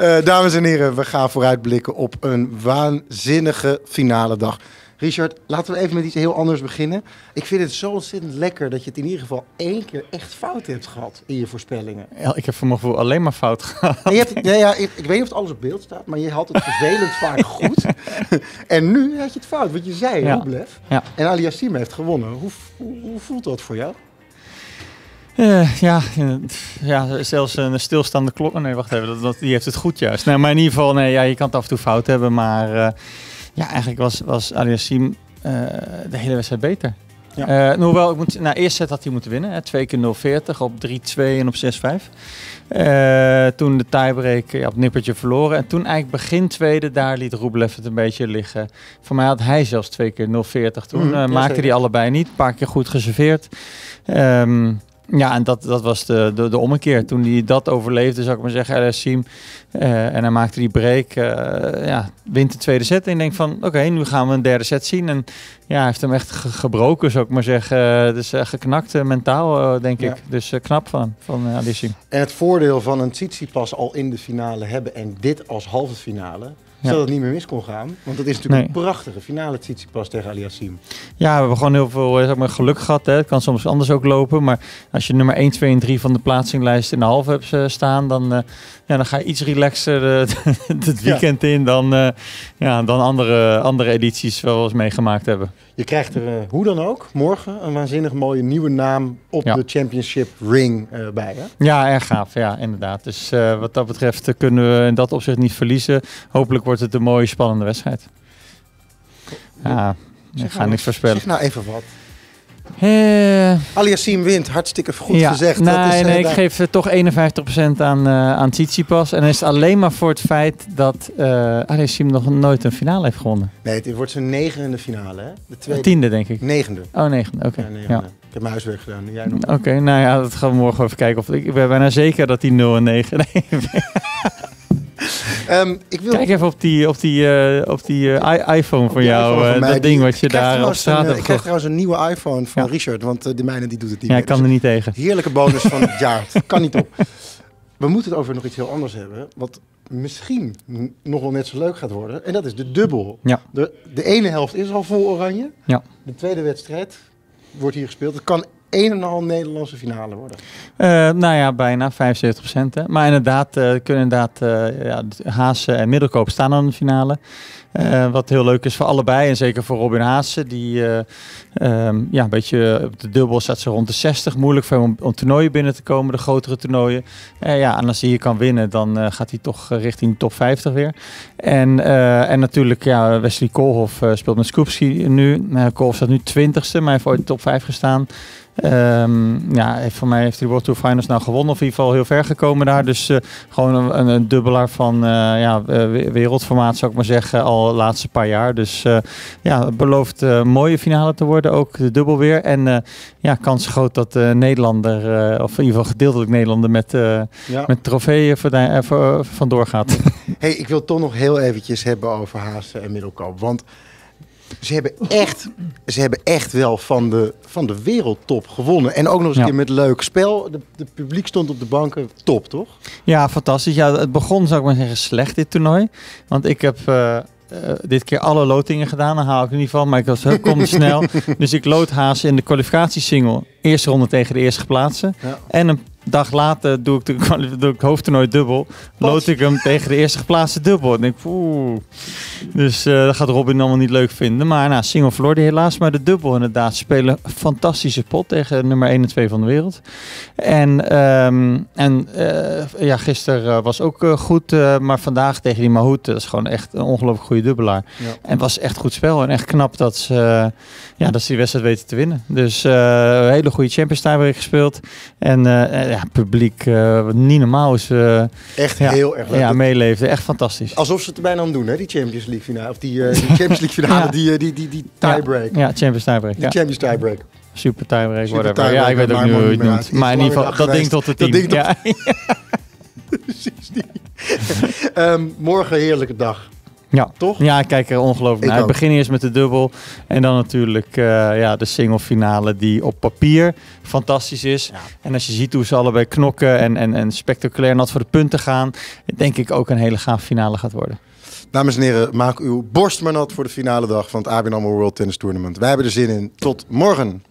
Eh, dames en heren, we gaan vooruitblikken op een waanzinnige finale dag. Richard, laten we even met iets heel anders beginnen. Ik vind het zo ontzettend lekker dat je het in ieder geval één keer echt fout hebt gehad in je voorspellingen. Ja, ik heb voor mijn gevoel alleen maar fout gehad. Je hebt, ja, ja, ik, ik weet niet of het alles op beeld staat, maar je had het vervelend vaak goed. en nu had je het fout, want je zei Ja. Rublev. Ja. En Aliassim heeft gewonnen. Hoe, hoe, hoe voelt dat voor jou? Eh, ja, eh, ja, zelfs een stilstaande klok. Nee, wacht even, dat, dat, die heeft het goed juist. Nee, maar in ieder geval, nee, ja, je kan het af en toe fout hebben. Maar eh, ja, eigenlijk was, was Aliassim de hele wedstrijd beter. Ja. Nou, hoewel, ik moet, nou, eerst set had hij moeten winnen. Hè, twee keer 0-40 op 3-2 en op 6-5. Eh, toen de tiebreak ja, op nippertje verloren. En toen eigenlijk begin tweede, daar liet Rublev het een beetje liggen. Voor mij had hij zelfs twee keer 0-40 toen. Mhm, maakte hij allebei niet. Een paar keer goed geserveerd. Ehm, ja, en dat, dat was de, de, de ommekeer. Toen hij dat overleefde, zou ik maar zeggen, LSM. eh en hij maakte die break. eh, ja, wint de tweede set. En ik denk van, oké, nu gaan we een derde set zien. En ja, hij heeft hem echt ge- gebroken, zou ik maar zeggen. Eh, dus geknakt mentaal, denk Ja. ik. Dus knap van, van uh. En het voordeel van een Tsitsipas al in de finale hebben en dit als halve finale, is Ja. dat het niet meer mis kon gaan. Want dat is natuurlijk Nee. een prachtige finale Tsitsipas tegen Aliassim. Ja, we hebben gewoon heel veel eh, zeg maar, geluk gehad. Hè. Het kan soms anders ook lopen. Maar als je nummer 1, 2 en 3 van de plaatsinglijst in de halve hebt eh, staan, dan, eh, ja, dan ga je iets relaxer het weekend in dan, ja, dan andere, andere edities wel eens meegemaakt hebben. Je krijgt er eh, hoe dan ook morgen een waanzinnig mooie nieuwe naam op Ja. de Championship Ring eh, bij. Hè? Ja, erg gaaf. Ja, inderdaad. Dus eh, wat dat betreft kunnen we in dat opzicht niet verliezen. Hopelijk wordt het een mooie, spannende wedstrijd. Ja, ik ga nou- niks voorspellen. Zeg nou even wat. Eh, Aliassim wint, hartstikke goed ja, gezegd. Nee, dat is, eh, nee, ik daar- geef eh, toch 51% aan, eh aan Tsitsipas. En dan is alleen maar voor het feit dat eh Alissim nog nooit een finale heeft gewonnen. Nee, het wordt zijn negende finale. Hè? De tweede. Tiende, denk ik. Negende. Oh, negende. Oké. Ja. Ik heb mijn huiswerk gedaan. Jij nog? Oké, nou ja, dat gaan we morgen even kijken. Of, ik ben bijna zeker dat die 0 en 9... Nee, Ehm, ik wil kijk even op die, op die, eh, op die eh, iPhone van jou. iPhone van eh, mij, dat die- ding wat je daar op straat een, hebt Ik krijg trouwens een nieuwe iPhone van Ja. Richard, want de mijne die doet het niet Ja, ik kan Dus er niet tegen. Heerlijke bonus van het jaar. Kan niet op. We moeten het over nog iets heel anders hebben. Wat misschien nog wel net zo leuk gaat worden. En dat is de dubbel. Ja. De, de ene helft is al vol oranje. Ja. De tweede wedstrijd wordt hier gespeeld. Het kan een en al Nederlandse finale worden. Eh, nou ja, bijna 75 Hè. Maar inderdaad, eh kunnen inderdaad eh ja, Haas en Middelkoop staan aan de finale. Wat heel leuk is voor allebei. En zeker voor Robin Haase. Die eh, ehm, ja, een beetje op de dubbel staat ze rond de 60. Moeilijk voor hem om, om toernooien binnen te komen. De grotere toernooien. Ja, en als hij hier kan winnen, dan gaat hij toch richting de top 50 weer. En, en natuurlijk, ja, Wesley Koolhof speelt met Skupski nu. Uh, Koolhof staat nu 20ste, maar hij heeft ooit top 5 gestaan. Ehm, ja, voor mij heeft hij de World Tour Finals nou gewonnen. Of in ieder geval heel ver gekomen daar. Dus eh, gewoon een, een, dubbelaar van eh, ja, eh, we- wereldformaat zou ik maar zeggen. Al de laatste paar jaar. Dus ja, het belooft mooie finale te worden. Ook de dubbel weer. En ja, kans groot dat de Nederlander, of in ieder geval gedeeltelijk Nederlander met, Ja. met trofeeën vandoor gaat. Hey, ik wil toch nog heel eventjes hebben over Haas en Middelkoop. Want ze hebben echt, ze hebben echt wel van de, van de wereldtop gewonnen. En ook nog eens een Ja. keer met leuk spel. De, de publiek stond op de banken. Top, toch? Ja, fantastisch. Ja, het begon, zou ik maar zeggen, slecht dit toernooi. Want ik heb eh, eh, dit keer alle lotingen gedaan. Dan haal ik in ieder geval, maar ik was heel kom snel. Dus ik lood Haas in de kwalificatiesingle. Eerste ronde tegen de eerste geplaatste. Ja. En een dag later doe ik de doe ik hoofdtoernooi dubbel. Lood ik hem tegen de eerste geplaatste dubbel. En ik oeh. Dus eh, dat gaat Robin allemaal niet leuk vinden. Maar nou, single verloor die helaas. Maar de dubbel inderdaad spelen een fantastische pot tegen nummer 1 en 2 van de wereld. En, ehm, en eh, ja, gisteren eh, was ook goed. maar vandaag tegen die Mahout, dat is gewoon echt een ongelooflijk goede dubbelaar. Ja. En het was echt goed spel. En echt knap dat ze, ja, dat ze die wedstrijd weten te winnen. Dus een hele goede Champions tiebreak gespeeld. En eh, ja, publiek, eh, niet normaal is eh, Echt Ja. heel erg leuk. ja, meeleefde. Echt fantastisch. Alsof ze het er bijna aan doen, hè? Die Champions League finale. Of die, eh, die Champions League finale, Ja. die, die, die, die tiebreak. Ja, Champions tiebreak. Die Ja. Champions tiebreak. Super tiebreak, Super whatever. ja, tiebreak, ik weet ook niet hoe je het noemt. Maar in ieder geval, dat ding tot de Dat tien. ding tot- Ja. Precies die. Ehm, morgen heerlijke dag. Ja, Toch? Ja, ik kijk er ongelooflijk Ik naar. ook. Begin eerst met de dubbel. En dan natuurlijk eh, ja, de single finale die op papier fantastisch is. Ja. En als je ziet hoe ze allebei knokken en, en, en spectaculair nat voor de punten gaan. Denk ik ook een hele gaaf finale gaat worden. Dames en heren, maak uw borst maar nat voor de finale dag van het ABN AMRO World Tennis Tournament. Wij hebben er zin in. Tot morgen.